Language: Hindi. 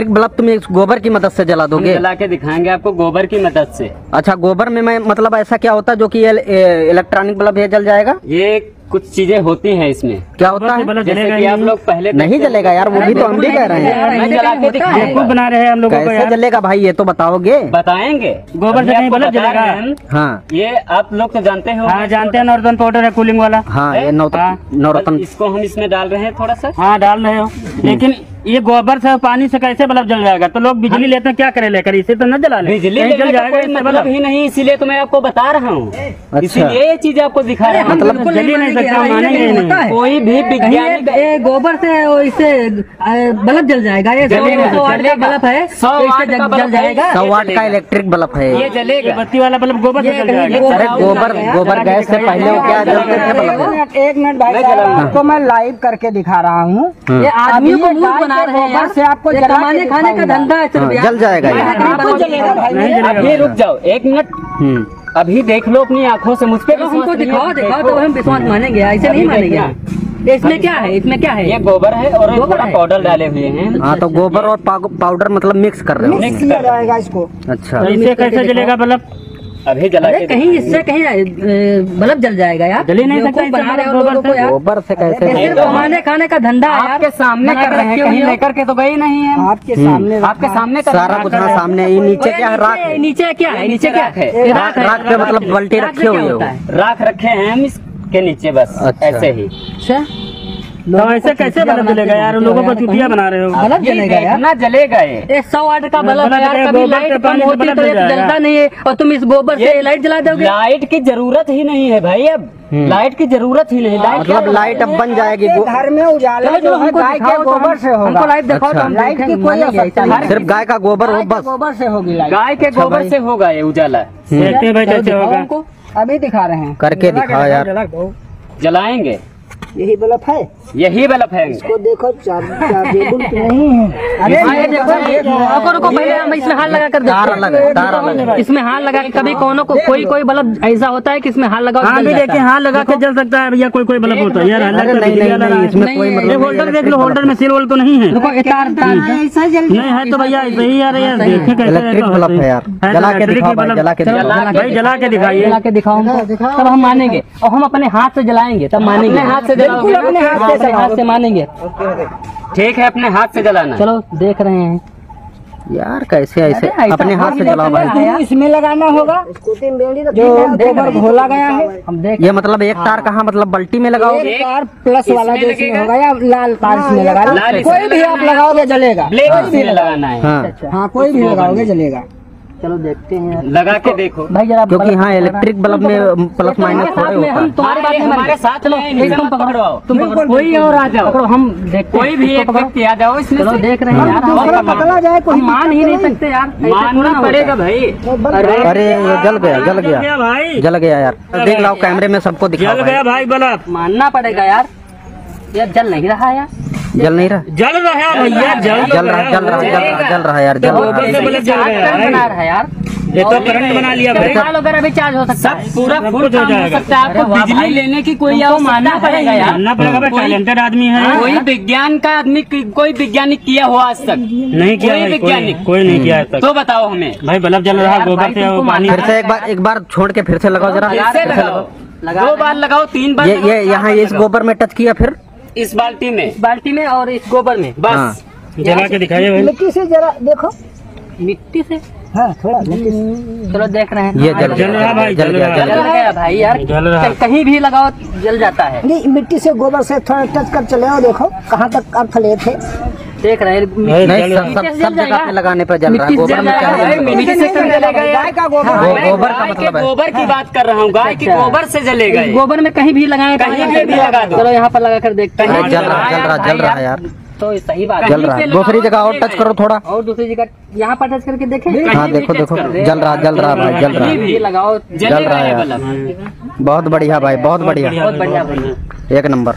इलेक्ट्रिक बल्ब तुम गोबर की मदद से जला दोगे? जला के दिखाएँगे आपको गोबर की मदद से। अच्छा गोबर में मैं मतलब ऐसा क्या होता है जो कि इलेक्ट्रॉनिक बल्ब ये जल जाएगा? ये कुछ चीज़ें होती हैं इसमें। क्या होता है? जैसे कि आप लोग पहले नहीं जलेगा यार वो भी तो हम भी कह रहे हैं। बना रहे हैं हम लोगों को कैसे जलेगा भाई ये तो बताओगे? बताएँगे। गोबर से कहीं बल्ब जलेगा? हैं। हाँ। ये आप लोग तो जानते हो। हाँ जानते हैं नॉर्दन पाउडर है कूलिंग वाला। हाँ ये हाँ। नौरतन नौरतन इसको हम इसमें डाल रहे हैं थोड़ा सा। हाँ डाल रहे हो। लेकिन ये गोबर से पानी से कैसे बल्ब जल जाएगा? तो लोग बिजली लेते हैं क्या करे लेकर? इसे तो न जला ले बिजली जल जाएगा कोई मतलब ही नहीं इसीलिए तो मैं आपको बता रहा हूँ। अच्छा। इसीलिए ये चीज़ आपको दिखा रहा हूँ। मतलब जल ही नहीं सकता मानेंगे नहीं। कोई भी वैज्ञानिक ये गोबर से और इससे बल्ब जल जाएगा। ये सौ का। बल्ब है सौ तो का जल- जाएगा। सौ वाट का इलेक्ट्रिक बल्ब है। ये जलेगा। बत्ती वाला बल्ब गोबर से जल जाएगा। अरे गोबर गोबर गैस से पहले क्या जलते थे बल्ब? एक मिनट भाई आपको मैं लाइव करके दिखा रहा हूँ। ये को अभी ये मूर्ख गाय बना रहे हैं से आपको कमाने खाने का धंधा है सिर्फ़ हाँ, जल जाएगा ये रुक जाओ एक मिनट। हम्म। अभी देख लो अपनी आँखों से मुझ पे चलो विश्वास हमको दिखाओ दिखाओ तो हम विश्वास मानेंगे ऐसे नहीं मानेंगे। इसमें क्या है इसमें क्या है? ये गोबर है और गोबर पाउडर डाले हुए हैं। हाँ तो गोबर और पाउडर मतलब मिक्स कर रहे हो। मिक्स किया जाएगा इसको। अच्छा। तो इसे कैसे जलेगा बल्ब अभी जला के कहीं इससे कहीं बल्ब जल जाएगा यार। जल नहीं सकता बना रहे हो गोबर लोगों को से। यार। गोबर से कैसे सिर्फ़ कमाने खाने का धंधा है आपके सामने कर रहे हैं कहीं लेकर के तो गए नहीं है आपके सामने आपके सामने सारा कुछ हाँ। सामने ये नीचे क्या है? राख। नीचे- नीचे क्या है? नीचे क्या राख है। राख राख पे मतलब बल्टी राख हुए है? राख रखे हैं हम इसके नीचे बस अच्छा। ऐसे ही। अच्छा। तो ऐसे कैसे बल्ब जलेगा यार? लोगों को चुतिया बना रहे हो। बल्ब ये जलेगा यार देखना जलेगा ये। एक सौ वाट का बल्ब बल्ब यार कभी लाइट कम होती तो। जलता नहीं है और तुम इस गोबर से लाइट जला दोगे? लाइट की ज़रूरत ही नहीं है भाई अब। लाइट की ज़रूरत ही नहीं लाइट मतलब लाइट अब बन जाएगी घर में उजाला जो है हमको गाय के तो गोबर से होगा। हमको लाइट दिखाओ तो अच्छा। हम लाइट की कोई आवश्यकता नहीं। सिर्फ़ गाय का गोबर हो बस। गोबर से होगी लाइट गाय के अच्छा गोबर। से होगा ये उजाला। देखते हैं भाई कैसे होगा। अभी दिखा रहे हैं। करके दिखाओ यार। जलाएँगे? यही बल्ब है यही बल्ब है। इसको देखो चार चार्जेबल तो नहीं है। अरे हाँ, देखो रुको रुको पहले हम इसमें हाथ लगा कर तार देखते अलग तार अलग है इसमें हाथ लगा के कभी कोनो को कोई कोई बल्ब ऐसा होता है कि इसमें हाथ लगा हाँ भी देखिए हाथ लगा के जल सकता है भैया कोई कोई बल्ब होता है। यार अलग नहीं नहीं नहीं इसमें कोई ये मतलब होल्डर देख लो होल्डर में सिल वोल तो नहीं है। रुको ये तार। तार ऐसा जल्दी नहीं है तो भैया ऐसे ही यार यार देखे कैसे इलेक्ट्रिक बल्ब है यार। जला के दिखाओ भाई जला के दिखाओ। भाई जला के दिखाइए। जला के दिखाओ। तब हम मानेंगे। और हम अपने हाथ से जलाएँगे तब मानेंगे। अपने हाथ से बिल्कुल जलाओगे अपने हाथ से हाथ से मानेंगे। ठीक है अपने हाथ से जलाना। चलो देख रहे हैं। यार कैसे ऐसे अपने हाथ से जलाओ भाई। इसमें लगाना होगा। जो गोबर घोला गया है हम देख ये मतलब एक तार कहाँ मतलब बल्टी में लगाओ एक तार प्लस वाला जो इसमें होगा या लाल तार इसमें लगा कोई भी आप लगाओगे जलेगा। ब्लैक इसमें लगाना है। हाँ हाँ कोई भी लगाओगे जलेगा। चलो देखते हैं। लगा के देखो। भाई जरा क्योंकि हाँ इलेक्ट्रिक बल्ब में प्लस माइनस साथ थोड़े होता हम है तुम्हारी बात हमारे साथ चलो में तुम पकड़ो। तुम कोई और आ जाओ। पकड़ो हम देखते कोई भी एक व्यक्ति आ जाओ इसमें चलो देख रहे हैं। पकड़ा। जाए कोई मान ही नहीं सकते यार मानना पड़ेगा भाई। अरे ये जल गया जल गया। भाई। जल गया यार। देख लाओ कैमरे में सबको दिखाओ जल गया भाई। बल्ब मानना पड़ेगा यार। यार जल नहीं रहा यार। जल नहीं रहा। जल रहा भैया जल जल रहा जल रहा जल रहा जल रहा यार जल रहा। है यार। ये तो करंट बना लिया भाई। माल वगैरह भी चार्ज हो सकता है। सब पूरा फुल हो जाएगा। सकता आपको बिजली लेने की कोई तुमको मानना पड़ेगा यार। मानना पड़ेगा भाई टैलेंटेड आदमी है। कोई विज्ञान का आदमी कोई वैज्ञानिक किया हो आज तक। नहीं किया कोई वैज्ञानिक कोई नहीं किया तो बताओ हमें। भाई बल्ब जल रहा गोबर से पानी फिर से एक बार एक बार छोड़ के फिर से लगाओ जरा दो बार लगाओ तीन बार ये यहाँ इस गोबर में टच किया फिर। इस बाल्टी में। बाल्टी में और इस गोबर में। बस। जला के दिखाइए मिट्टी से जरा देखो। मिट्टी से? हाँ थोड़ा चलो देख रहे हैं। ये जल जल रहा गया भाई, जल गया जल गया। भाई यार कहीं- भी लगाओ जल जाता है। नहीं मिट्टी से गोबर से थोड़ा टच कर चले आओ देखो कहाँ तक आप फले थे। देख रहे हैं नहीं सब सब सब जगह पे लगाने पर जल रहा है गोबर में क्या है। मिट्टी से क्यों जलेगा गाय का गोबर। वो गोबर का मतलब है। गोबर की बात कर रहा हूँ गाय के अच्छा। गोबर से जलेगा गोबर में कहीं भी लगाए तो कहीं भी लगा दो। चलो यहाँ पर लगा कर देखते हैं। जल रहा जल रहा जल रहा है यार। तो सही बात जल रहा है। दूसरी जगह और टच करो थोड़ा। और दूसरी जगह यहाँ पर टच करके देखे। हाँ देखो देखो। जल रहा जल रहा भाई जल रहा। है लगाओ। जल रहा है। बहुत बढ़िया भाई बहुत बढ़िया। बहुत बढ़िया बढ़िया। एक नंबर।